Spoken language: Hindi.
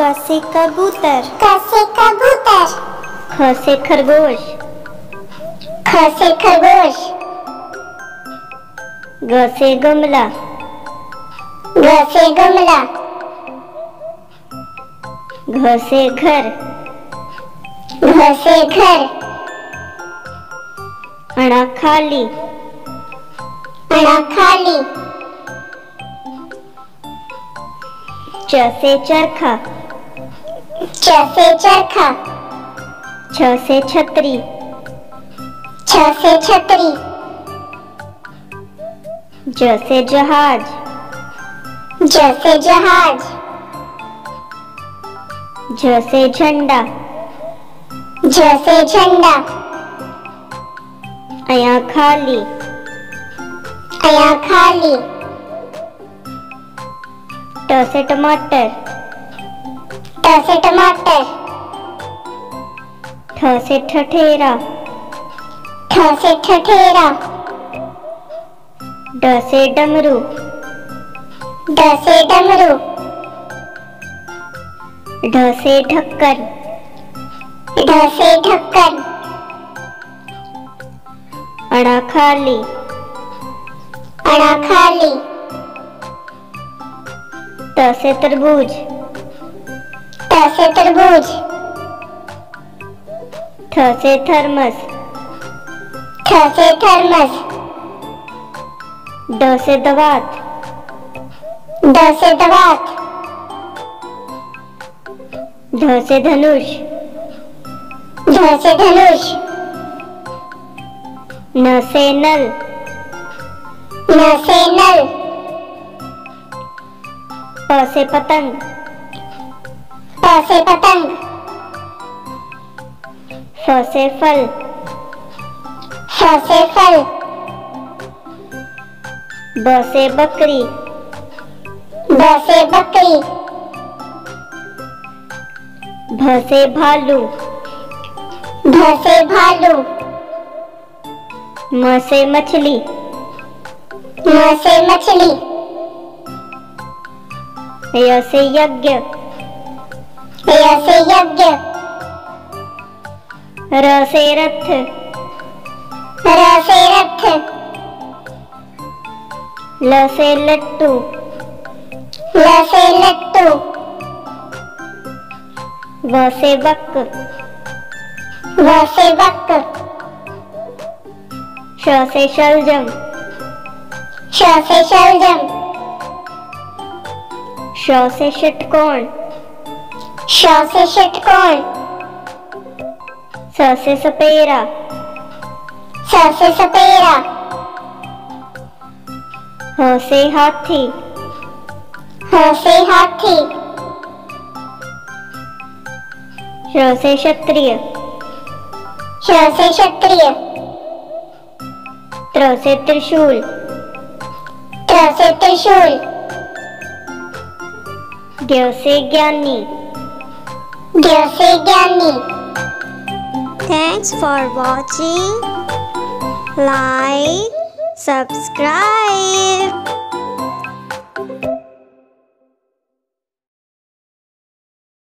क कबूतर। क कबूतर। ख खरगोश। ख खरगोश। ग गमला। से गमला। घ घर। घ घर। अणा खाली। अणा खाली। च चरखा। से चरखा छ से छतरी छ से छतरी ज से जहाज़। ज से जहाज़। झ से झंडा। झ से झंडा। अया खाली। अया खाली। ट से टमाटर। ट से टमाटर ठ से ठठेरा ठ से ठठेरा ड से डमरू ड से डमरू ढ से ढक्कन ढ से ढक्कन अणा खाली अणा खाली त से तरबूज त से तरबूज? थ से थर्मस। थ से थर्मस। ड से दवात द से दवात ध से धनुष। ध से धनुष। न से नल। न से नल। प से पतंग। से पतंग। से फल। से फल। ब से बकरी। ब से बकरी। भ से भालू। भ से भालू। म से मछली। म से मछली। य यज्ञ। य से यज्ञ। र रथ। र रथ। ल लट्टू। ल लट्टू। व बक। व बक। श शलजम। श शलजम। श से श से षटकोण स से सपेरा स से सपेरा ह से हाथी ह से हाथी श से क्षत्रिय श से क्षत्रिय त्र से त्रिशूल त्र से त्रिशूल ज्ञ से ज्ञानी Thanks for watching. Like, subscribe.